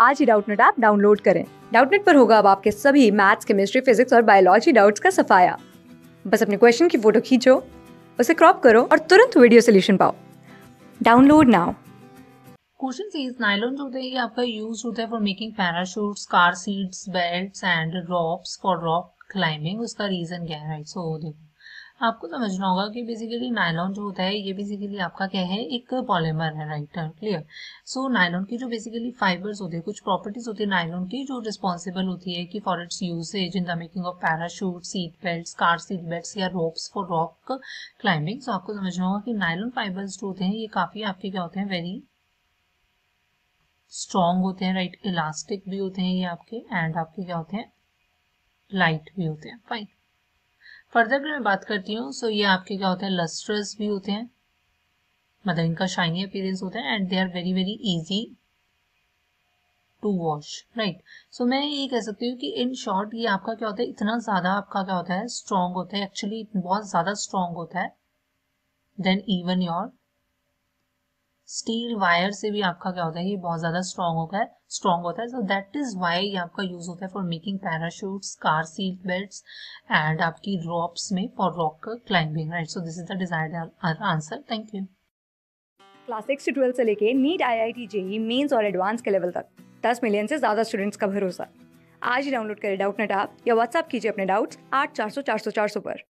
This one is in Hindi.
आज ही डाउटनेट ऐप डाउनलोड करें। डाउटनेट पर होगा अब आपके सभी मैथ्स, केमिस्ट्री, फिजिक्स और बायोलॉजी डाउट्स का सफाया। बस अपने क्वेश्चन की फ़ोटो खींचो, उसे क्रॉप करो और तुरंत वीडियो सोल्यूशन पाओ। Download now. Question says nylon जो होता है ये आपका यूज़ होता है for making parachutes car seats belts and ropes for rock climbing उसका रीजन क्या है? राइट सो देखो। आपको समझना होगा कि बेसिकली नायलॉन जो होता है, ये बेसिकली आपका क्या है? एक पॉलीमर है राइट क्लियर सो नायलॉन की जो बेसिकली फाइबर्स होते हैं, कुछ प्रॉपर्टीज़ होती है नायलॉन की जो रिस्पॉन्सिबल होती है कि for its usage in the making of parachute seat belt car seat belt या ropes for rock climbing so आपको समझना होगा कि नायलॉन फाइबर्स जो होते हैं, ये काफ़ी आपके क्या होते हैं? वेरी स्ट्रॉन्ग होते हैं राइट इलास्टिक भी होते हैं ये आपके एंड आपके क्या होते हैं? लाइट भी होते हैं फाइन फर्दर अगर मैं बात करती हूँ सो ये आपके क्या होते हैं लस्ट्रस भी होते हैं। मतलब इनका शाइनी अपीयरेंस होता है and they are very very easy to wash right so मैं ये कह सकती हूँ कि इन शॉर्ट ये आपका क्या होता है, इतना ज़्यादा आपका क्या होता है स्ट्रॉन्ग होता है एक्चुअली बहुत ज़्यादा स्ट्रॉन्ग होता है than even your steel wire से भी आपका क्या होता है, ये बहुत ज़्यादा स्ट्रॉन्ग होता है स्ट्रॉन्ग होता है। सो दैट इज़ वाई ये आपका यूज़ होता है for making parachutes car seat belt and आपकी रॉप्स में for rock climbing right so this is the desired answer thank you class six से ट्वेल्थ से लेके NEET I I T JEE mains और एडवांस के लेवल तक। दस मिलियन से ज़्यादा स्टूडेंट्स का भरोसा। आज ही डाउनलोड करें डाउट नेट आप या व्हाट्सअप कीजिए अपने डाउट्स आठ चार सौ चार सौ चार सौ पर।